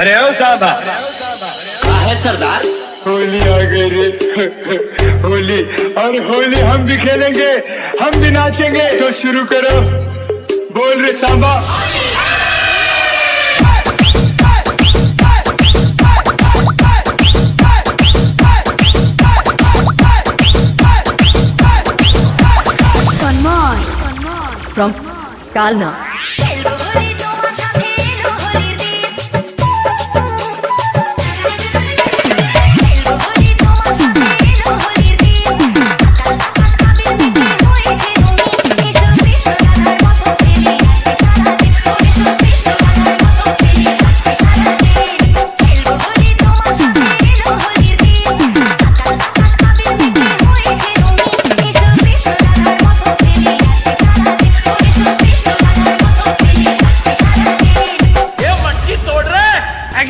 अरे ओ साहबा है सरदार? होली आ गई रे। होली और होली हम भी खेलेंगे हम भी नाचेंगे। तो शुरू करो। बोल रे सांबा। From Kalna.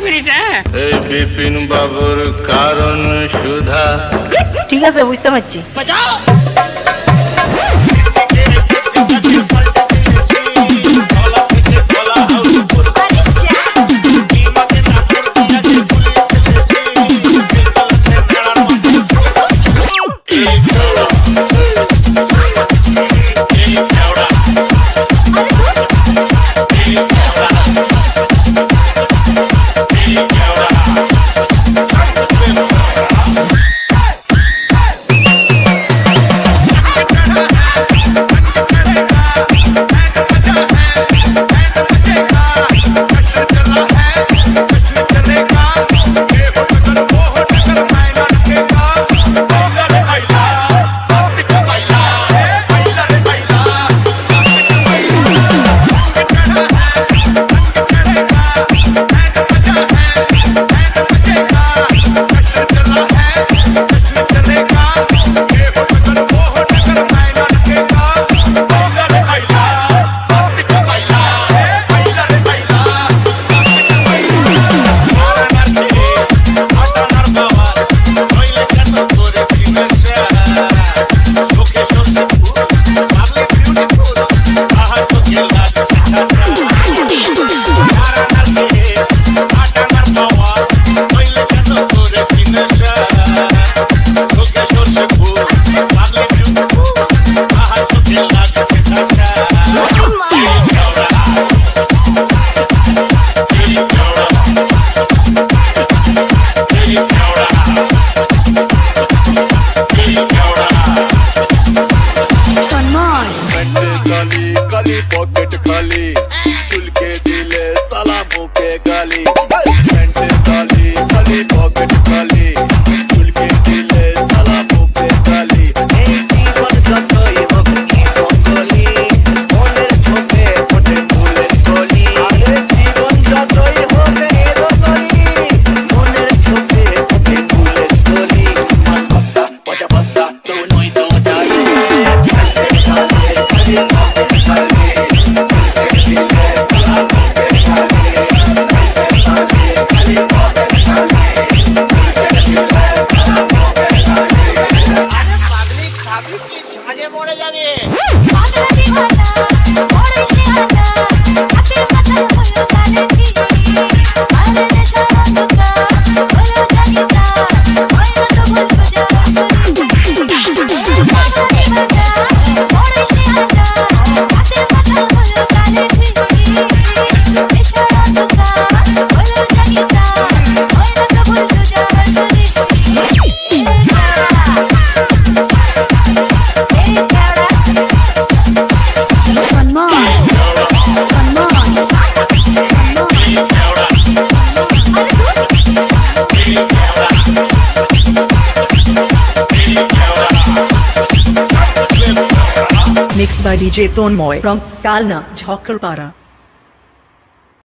মিনিট হ্যাঁ এই বিপিন বাবুর কারণ সুধা ঠিক আছে বুঝতে পারছি বাঁচাও pocket khali আপনি কি ঝাঁঝে পড়ে যাবে Mixed by DJ Tonmoy from Kalna, Jhokkarpara.